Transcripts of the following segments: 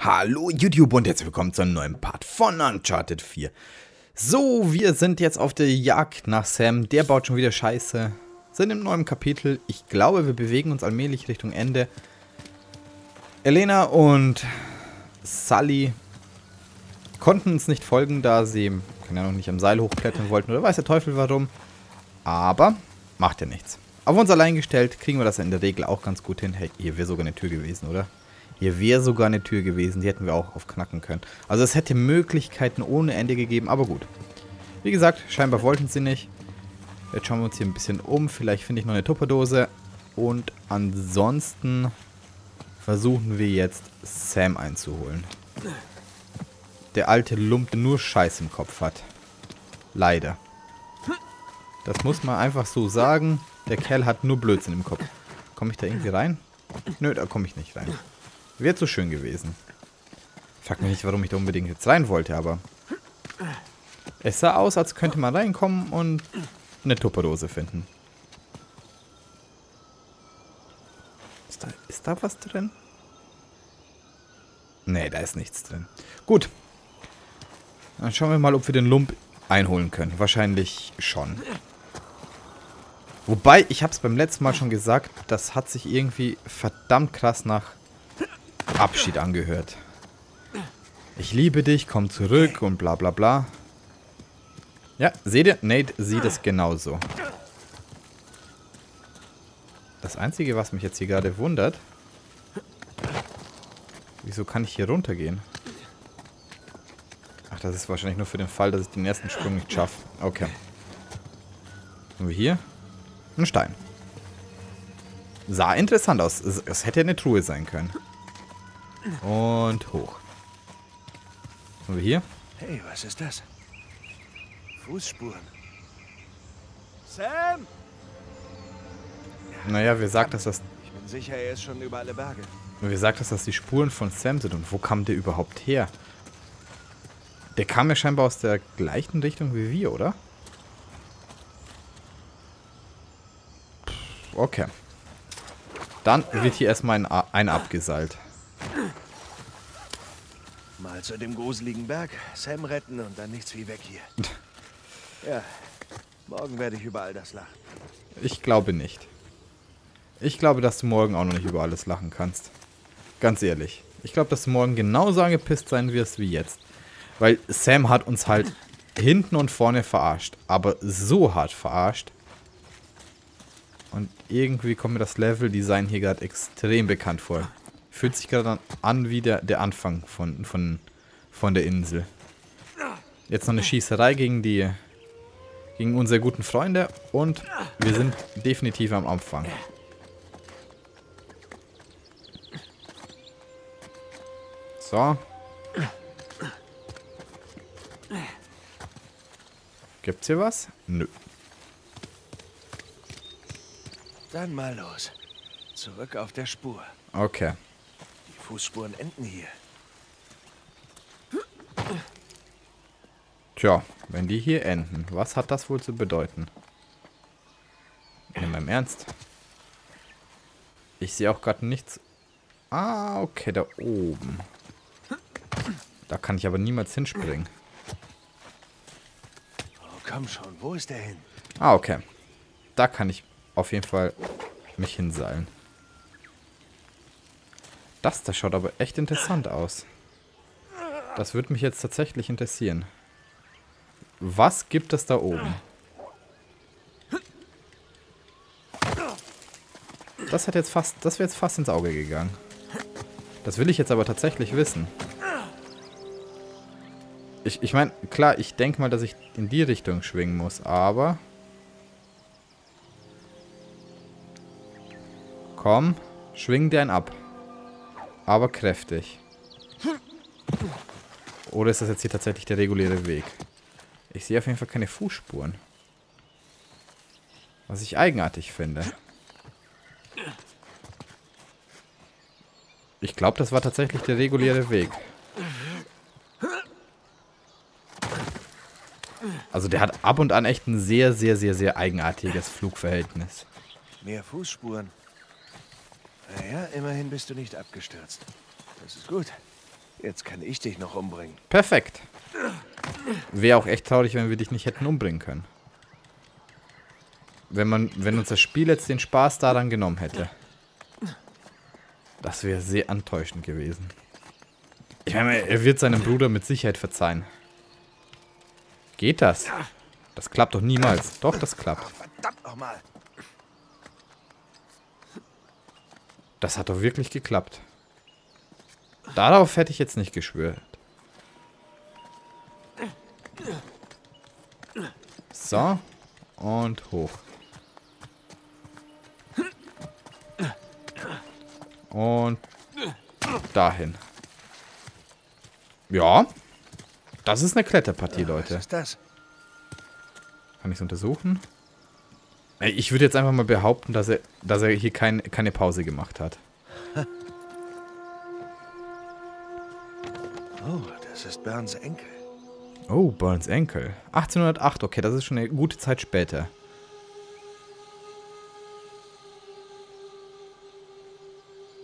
Hallo YouTube und herzlich willkommen zu einem neuen Part von Uncharted 4. So, wir sind jetzt auf der Jagd nach Sam. Der baut schon wieder Scheiße. Sind im neuen Kapitel. Ich glaube, wir bewegen uns allmählich Richtung Ende. Elena und Sully konnten uns nicht folgen, da sie, keine Ahnung, nicht am Seil hochklettern wollten oder weiß der Teufel warum. Aber macht ja nichts. Auf uns allein gestellt kriegen wir das in der Regel auch ganz gut hin. Hey, hier wäre sogar eine Tür gewesen, oder? Hier wäre sogar eine Tür gewesen, die hätten wir auch aufknacken können. Also es hätte Möglichkeiten ohne Ende gegeben, aber gut. Wie gesagt, scheinbar wollten sie nicht. Jetzt schauen wir uns hier ein bisschen um. Vielleicht finde ich noch eine Tupperdose. Und ansonsten versuchen wir jetzt Sam einzuholen. Der alte Lump, nur Scheiß im Kopf hat. Leider. Das muss man einfach so sagen. Der Kerl hat nur Blödsinn im Kopf. Komme ich da irgendwie rein? Nö, da komme ich nicht rein. Wäre zu schön gewesen. Frag mich nicht, warum ich da unbedingt jetzt rein wollte, aber... Es sah aus, als könnte man reinkommen und eine Tupperdose finden. Ist da, ist da was drin? Nee, da ist nichts drin. Gut. Dann schauen wir mal, ob wir den Lump einholen können. Wahrscheinlich schon. Wobei, ich habe es beim letzten Mal schon gesagt, das hat sich irgendwie verdammt krass nach Abschied angehört. Ich liebe dich, komm zurück und bla bla bla. Ja, seht ihr? Nate sieht es genauso. Das Einzige, was mich jetzt hier gerade wundert... Wieso kann ich hier runtergehen? Ach, das ist wahrscheinlich nur für den Fall, dass ich den ersten Sprung nicht schaffe. Okay. Haben wir hier? Ein Stein. Sah interessant aus. Es, es hätte eine Truhe sein können. Und hoch. Was haben wir hier? Hey, was ist das? Fußspuren. Sam! Naja, wer sagt, dass das... Ich bin sicher, er ist schon über alle Berge. Wer sagt, dass das die Spuren von Sam sind? Und wo kam der überhaupt her? Der kam ja scheinbar aus der gleichen Richtung wie wir, oder? Okay. Dann wird hier erstmal ein, ein abgeseilt. Mal zu dem gruseligen Berg, Sam retten und dann nichts wie weg hier. ja, morgen werde ich über all das lachen. Ich glaube nicht. Ich glaube, dass du morgen auch noch nicht über alles lachen kannst. Ganz ehrlich. Ich glaube, dass du morgen genauso angepisst sein wirst wie jetzt. Weil Sam hat uns halt hinten und vorne verarscht. Aber so hart verarscht. Und irgendwie kommt mir das Level-Design hier gerade extrem bekannt vor. Fühlt sich gerade an wie der, der Anfang von, von, von der Insel. Jetzt noch eine Schießerei gegen die gegen unsere guten Freunde und wir sind definitiv am Anfang. So. Gibt's hier was? Nö. Dann mal los. Zurück auf der Spur. Okay. Die Fußspuren enden hier. Tja, wenn die hier enden, was hat das wohl zu bedeuten? In meinem Ernst. Ich sehe auch gerade nichts. Ah, okay, da oben. Da kann ich aber niemals hinspringen. Oh, komm schon, wo ist der hin? Ah, okay. Da kann ich auf jeden Fall mich hinseilen. Das da schaut aber echt interessant aus. Das würde mich jetzt tatsächlich interessieren. Was gibt es da oben? Das hat jetzt fast, das wäre jetzt fast ins Auge gegangen. Das will ich jetzt aber tatsächlich wissen. Ich, ich meine, klar, ich denke mal, dass ich in die Richtung schwingen muss, aber... Komm, schwing den ab. Aber kräftig. Oder ist das jetzt hier tatsächlich der reguläre Weg? Ich sehe auf jeden Fall keine Fußspuren. Was ich eigenartig finde. Ich glaube, das war tatsächlich der reguläre Weg. Also der hat ab und an echt ein sehr, sehr, sehr, sehr eigenartiges Flugverhältnis. Mehr Fußspuren. Naja, immerhin bist du nicht abgestürzt. Das ist gut. Jetzt kann ich dich noch umbringen. Perfekt. Wäre auch echt traurig, wenn wir dich nicht hätten umbringen können. Wenn man, wenn uns das Spiel jetzt den Spaß daran genommen hätte. Das wäre sehr enttäuschend gewesen. Ich meine, er wird seinem Bruder mit Sicherheit verzeihen. Geht das? Das klappt doch niemals. Doch, das klappt. Verdammt nochmal. Das hat doch wirklich geklappt. Darauf hätte ich jetzt nicht geschwört. So. Und hoch. Und dahin. Ja. Das ist eine Kletterpartie, Leute. Was ist das? Kann ich es untersuchen? Ich würde jetzt einfach mal behaupten, dass er, dass er hier kein, keine Pause gemacht hat. Oh, das ist Burns Enkel. Oh, Burns Enkel. 1808, okay, das ist schon eine gute Zeit später.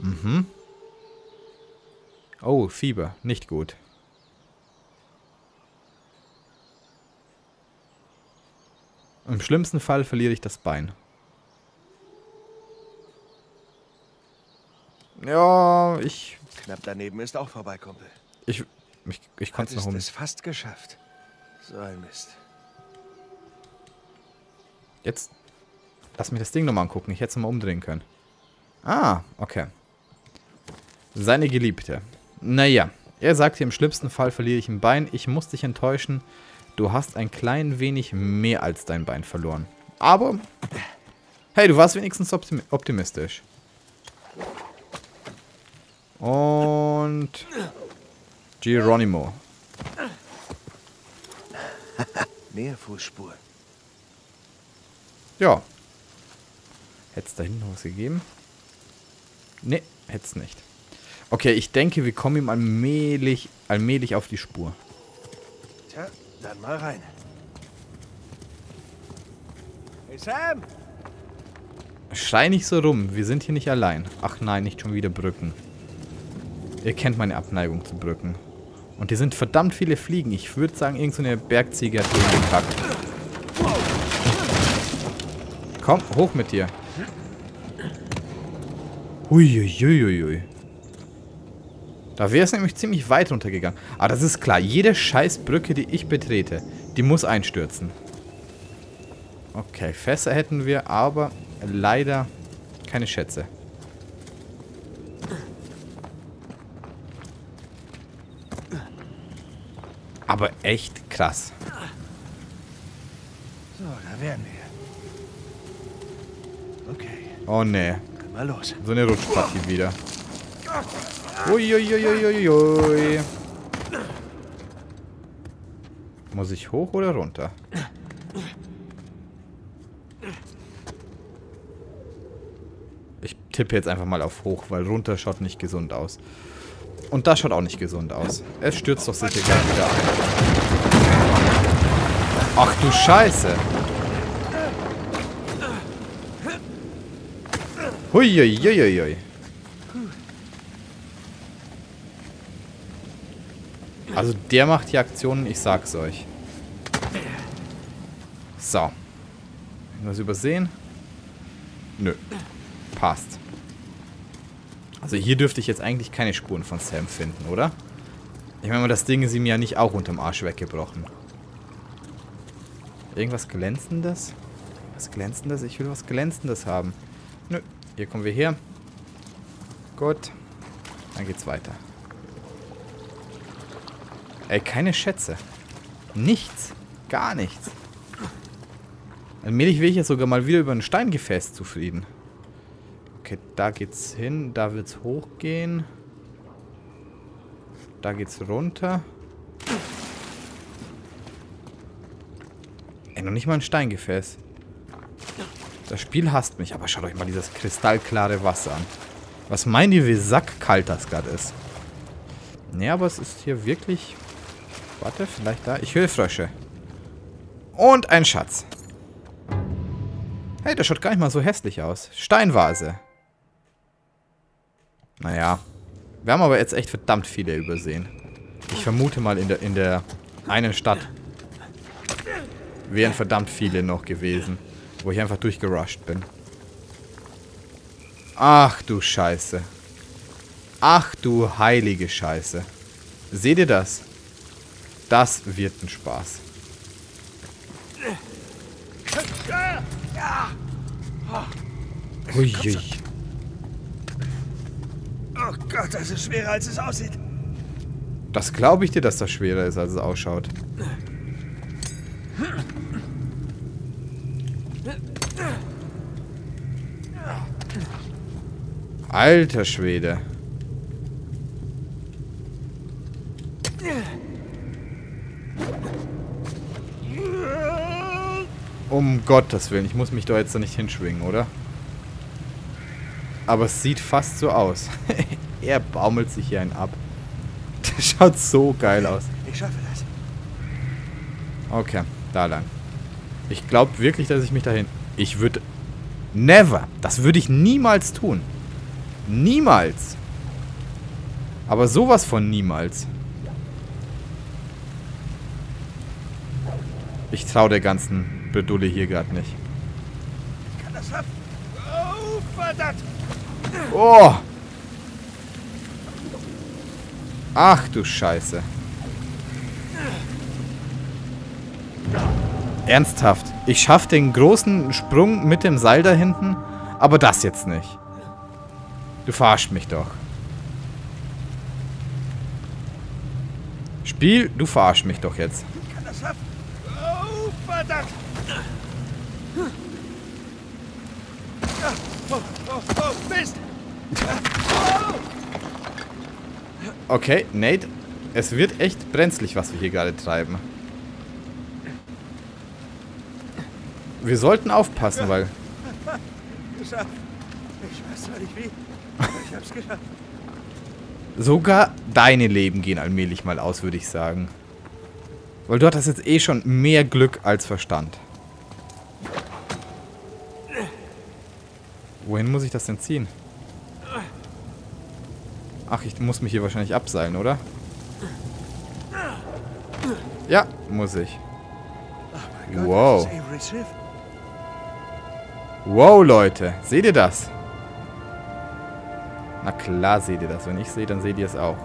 Mhm. Oh, Fieber. Nicht gut. Im schlimmsten Fall verliere ich das Bein. Ja, ich... Knapp daneben ist auch vorbei, Kumpel. Ich, ich, ich konnte es noch um... es fast geschafft. So ein Mist. Jetzt lass mich das Ding nochmal angucken. Ich hätte es mal umdrehen können. Ah, okay. Seine Geliebte. Naja, er sagte, im schlimmsten Fall verliere ich ein Bein. Ich muss dich enttäuschen. Du hast ein klein wenig mehr als dein Bein verloren. Aber, hey, du warst wenigstens optimi optimistisch. Und Geronimo. Mehr Fußspur. Ja. Hätte es da hinten noch was gegeben? Ne, hätte es nicht. Okay, ich denke, wir kommen ihm allmählich, allmählich auf die Spur. Tja, dann mal rein. Hey Sam! Schrei nicht so rum, wir sind hier nicht allein. Ach nein, nicht schon wieder Brücken. Ihr kennt meine Abneigung zu Brücken. Und hier sind verdammt viele Fliegen. Ich würde sagen, irgendeine so Bergziege hat hier gekackt. Komm, hoch mit dir. Huiuiuiui. Da wäre es nämlich ziemlich weit runtergegangen. Aber das ist klar, jede scheiß Brücke, die ich betrete, die muss einstürzen. Okay, Fässer hätten wir, aber leider keine Schätze. Aber echt krass. So, da wären wir. Okay, Oh ne, dann mal los. so eine Rutschpartie wieder. Uiuiuiuiui. Muss ich hoch oder runter? Ich tippe jetzt einfach mal auf hoch, weil runter schaut nicht gesund aus. Und das schaut auch nicht gesund aus. Es stürzt doch sicher gleich wieder ein. Ach du Scheiße. Huiuiuiui. Also der macht hier Aktionen, ich sag's euch. So. Was übersehen? Nö. Passt. Also hier dürfte ich jetzt eigentlich keine Spuren von Sam finden, oder? Ich meine das Ding ist ihm ja nicht auch unterm Arsch weggebrochen. Irgendwas Glänzendes? Was Glänzendes? Ich will was Glänzendes haben. Nö. Hier kommen wir her. Gut. Dann geht's weiter. Ey, keine Schätze. Nichts. Gar nichts. Allmählich will ich jetzt sogar mal wieder über ein Steingefäß zufrieden. Okay, da geht's hin. Da wird's hochgehen. Da geht's runter. Ey, noch nicht mal ein Steingefäß. Das Spiel hasst mich, aber schaut euch mal dieses kristallklare Wasser an. Was meint ihr, wie sackkalt das gerade ist? Ne, aber es ist hier wirklich... Warte, vielleicht da. Ich höre Frösche. Und ein Schatz. Hey, das schaut gar nicht mal so hässlich aus. Steinvase. Naja. Wir haben aber jetzt echt verdammt viele übersehen. Ich vermute mal in der, in der einen Stadt wären verdammt viele noch gewesen, wo ich einfach durchgerusht bin. Ach du Scheiße. Ach du heilige Scheiße. Seht ihr das? Das wird ein Spaß. Uiui. Oh Gott, das ist schwerer, als es aussieht. Das glaube ich dir, dass das schwerer ist, als es ausschaut. Alter Schwede. Um Gottes Willen, ich muss mich doch jetzt da nicht hinschwingen, oder? Aber es sieht fast so aus. er baumelt sich hier einen ab. Der schaut so geil aus. Ich schaffe das. Okay, da lang. Ich glaube wirklich, dass ich mich dahin... Ich würde... Never! Das würde ich niemals tun. Niemals. Aber sowas von niemals. Ich traue der ganzen Bedulle hier gerade nicht. Ich kann das schaffen. Oh, verdammt. Oh! Ach du Scheiße. Ernsthaft. Ich schaff den großen Sprung mit dem Seil da hinten, aber das jetzt nicht. Du verarscht mich doch. Spiel, du verarsch mich doch jetzt. Ich kann das schaffen. Oh, verdammt. Oh, oh, oh, Mist. Okay, Nate, es wird echt brenzlig, was wir hier gerade treiben. Wir sollten aufpassen, weil... Geschafft. Ich weiß zwar nicht wie, aber ich hab's geschafft. Sogar deine Leben gehen allmählich mal aus, würde ich sagen. Weil du hattest jetzt eh schon mehr Glück als Verstand. Wohin muss ich das denn ziehen? Ach, ich muss mich hier wahrscheinlich abseilen, oder? Ja, muss ich. Wow. Wow, Leute. Seht ihr das? Na klar seht ihr das. Wenn ich sehe, dann seht ihr es auch.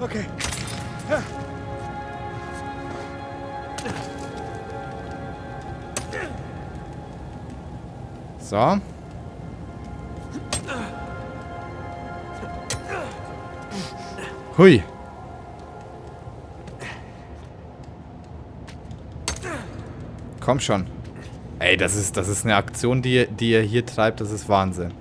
Okay. So. Hui. Komm schon. Ey, das ist, das ist eine Aktion, die, die ihr hier treibt. Das ist Wahnsinn.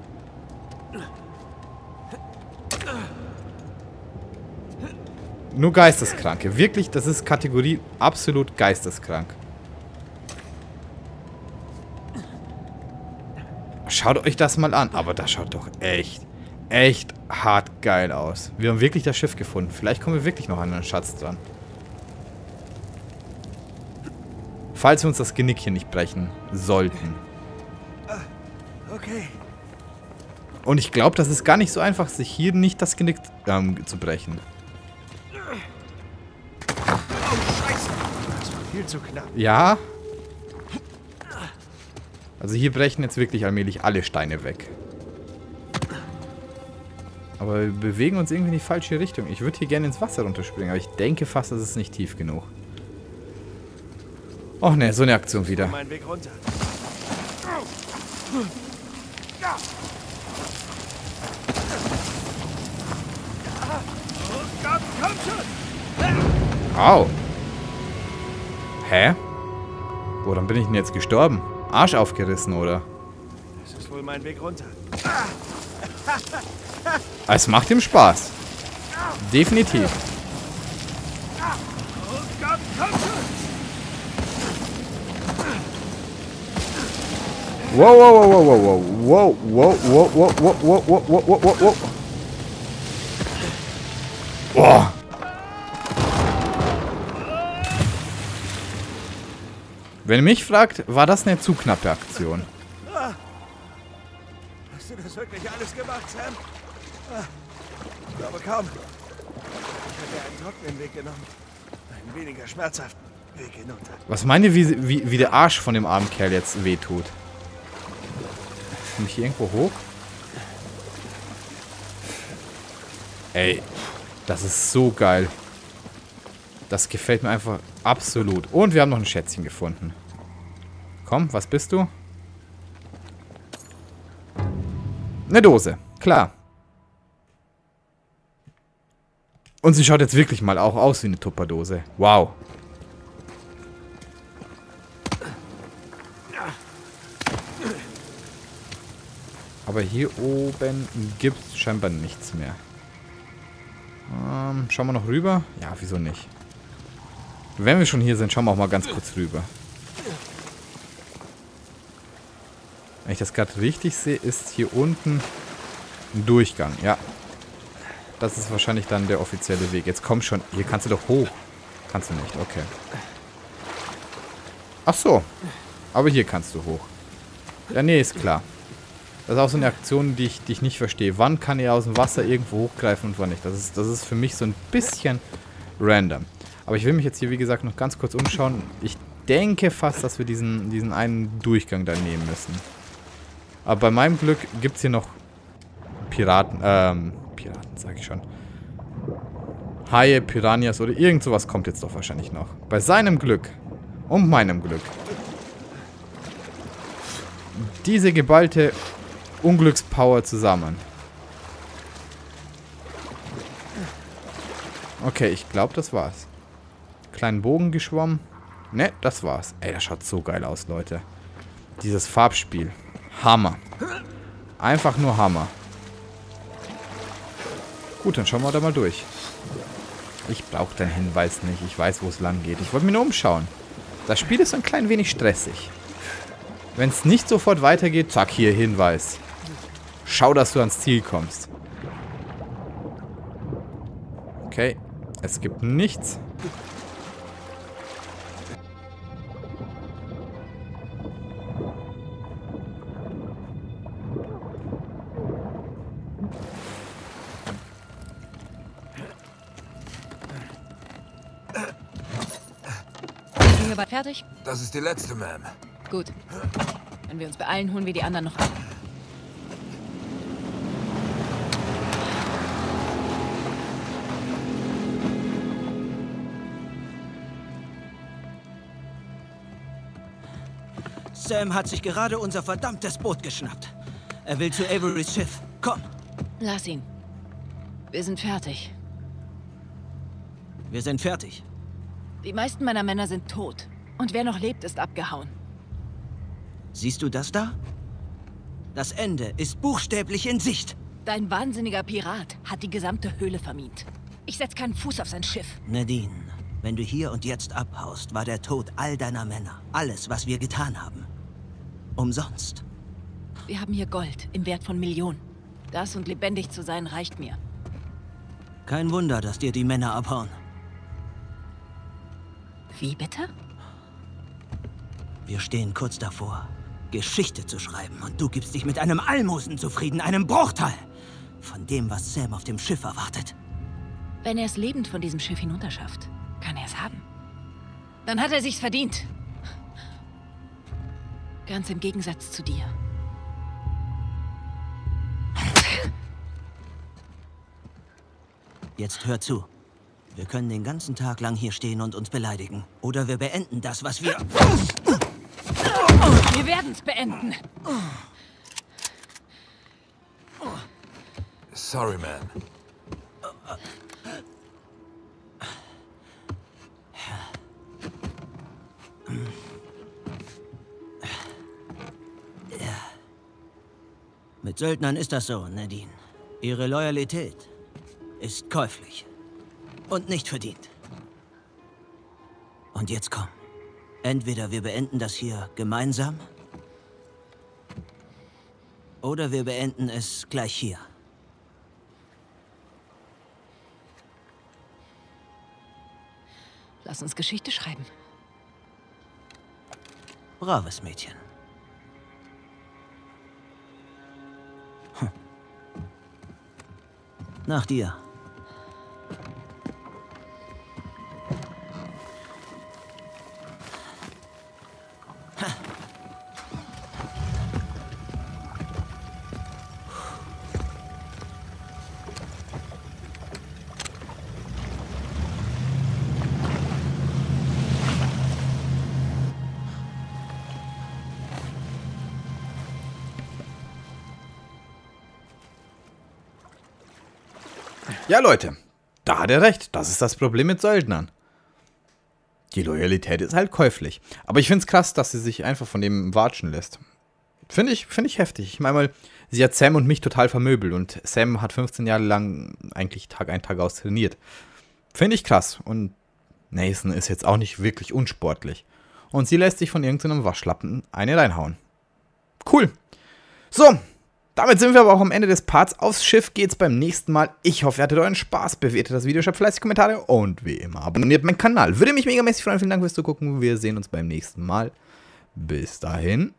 Nur Geisteskranke. Wirklich, das ist Kategorie absolut geisteskrank. Schaut euch das mal an. Aber das schaut doch echt, echt hart geil aus. Wir haben wirklich das Schiff gefunden. Vielleicht kommen wir wirklich noch an einen Schatz dran. Falls wir uns das Genick hier nicht brechen sollten. Okay. Und ich glaube, das ist gar nicht so einfach, sich hier nicht das Genick ähm, zu brechen. Oh, Scheiße. Das war viel zu knapp. Ja. Also hier brechen jetzt wirklich allmählich alle Steine weg. Aber wir bewegen uns irgendwie in die falsche Richtung. Ich würde hier gerne ins Wasser runterspringen, aber ich denke fast, das ist nicht tief genug. Och ne, so eine Aktion wieder. Mein Weg runter. Au. Hä? Wo, dann bin ich denn jetzt gestorben? Arsch aufgerissen, oder? Das ist wohl mein Weg runter. Es macht ihm Spaß. Definitiv. Oh. Wow, wow, wow, wow, wow, wow, wow, wow, wow, wow, wow, wow, wow, wow, wow, wow. Boah. Wenn ihr mich fragt, war das eine zu knappe Aktion. Ah. Hast du das wirklich alles gemacht, Sam? Ah. Ich glaube kaum. Ich hätte einen trockenen Weg genommen. Einen weniger schmerzhaften Weg hinunter. Was meint ihr, wie, wie, wie der Arsch von dem armen Kerl jetzt wehtut? Komme ich hier irgendwo hoch? Ey, das ist so geil. Das gefällt mir einfach absolut. Und wir haben noch ein Schätzchen gefunden. Komm, was bist du? Eine Dose, klar. Und sie schaut jetzt wirklich mal auch aus wie eine Tupperdose. Wow. Aber hier oben gibt es scheinbar nichts mehr. Ähm, schauen wir noch rüber? Ja, wieso nicht? Wenn wir schon hier sind, schauen wir auch mal ganz kurz rüber. Wenn ich das gerade richtig sehe, ist hier unten ein Durchgang. Ja. Das ist wahrscheinlich dann der offizielle Weg. Jetzt komm schon. Hier kannst du doch hoch. Kannst du nicht, okay. Ach so. Aber hier kannst du hoch. Ja, nee, ist klar. Das ist auch so eine Aktion, die ich, die ich nicht verstehe. Wann kann er aus dem Wasser irgendwo hochgreifen und wann nicht? Das ist, das ist für mich so ein bisschen random. Aber ich will mich jetzt hier, wie gesagt, noch ganz kurz umschauen. Ich denke fast, dass wir diesen, diesen einen Durchgang da nehmen müssen. Aber bei meinem Glück gibt es hier noch Piraten, ähm, Piraten sage ich schon. Haie, Piranhas oder irgend sowas kommt jetzt doch wahrscheinlich noch. Bei seinem Glück und meinem Glück. Diese geballte Unglückspower zusammen. Okay, ich glaube, das war's. Kleinen Bogen geschwommen. Ne, das war's. Ey, das schaut so geil aus, Leute. Dieses Farbspiel. Hammer. Einfach nur Hammer. Gut, dann schauen wir da mal durch. Ich brauche den Hinweis nicht. Ich weiß, wo es lang geht. Ich wollte mir nur umschauen. Das Spiel ist ein klein wenig stressig. Wenn es nicht sofort weitergeht, zack, hier Hinweis. Schau, dass du ans Ziel kommst. Okay. Es gibt nichts. Das ist die letzte, Ma'am. Gut. Wenn wir uns beeilen, holen wir die anderen noch ab. Sam hat sich gerade unser verdammtes Boot geschnappt. Er will zu Averys Schiff. Komm, Lass ihn. Wir sind fertig. wir sind fertig. Die meisten meiner Männer sind tot. Und wer noch lebt, ist abgehauen. Siehst du das da? Das Ende ist buchstäblich in Sicht. Dein wahnsinniger Pirat hat die gesamte Höhle vermint. Ich setz keinen Fuß auf sein Schiff. Nadine, wenn du hier und jetzt abhaust, war der Tod all deiner Männer. Alles, was wir getan haben. Umsonst. Wir haben hier Gold im Wert von Millionen. Das und lebendig zu sein reicht mir. Kein Wunder, dass dir die Männer abhauen. Wie bitte? Wir stehen kurz davor, Geschichte zu schreiben und du gibst dich mit einem Almosen zufrieden, einem Bruchteil von dem, was Sam auf dem Schiff erwartet. Wenn er es lebend von diesem Schiff hinunterschafft, kann er es haben. Dann hat er sich's verdient. Ganz im Gegensatz zu dir. Jetzt hör zu. Wir können den ganzen Tag lang hier stehen und uns beleidigen. Oder wir beenden das, was wir... Wir werden's beenden. Sorry, man. Mit Söldnern ist das so, Nadine. Ihre Loyalität ist käuflich. Und nicht verdient. Und jetzt komm. Entweder wir beenden das hier gemeinsam. Oder wir beenden es gleich hier. Lass uns Geschichte schreiben. Braves Mädchen. Hm. Nach dir. Ja, Leute, da hat er recht. Das ist das Problem mit Söldnern. Die Loyalität ist halt käuflich. Aber ich finde es krass, dass sie sich einfach von dem watschen lässt. Finde ich, find ich heftig. Ich meine mal, sie hat Sam und mich total vermöbelt und Sam hat 15 Jahre lang eigentlich Tag ein, Tag aus trainiert. Finde ich krass. Und Nathan ist jetzt auch nicht wirklich unsportlich. Und sie lässt sich von irgendeinem Waschlappen eine reinhauen. Cool. So, damit sind wir aber auch am Ende des Parts. Aufs Schiff geht's beim nächsten Mal. Ich hoffe, ihr hattet euren Spaß. Bewertet das Video, schreibt fleißig Kommentare und wie immer abonniert meinen Kanal. Würde mich megamäßig freuen. Vielen Dank fürs Zugucken. Wir sehen uns beim nächsten Mal. Bis dahin.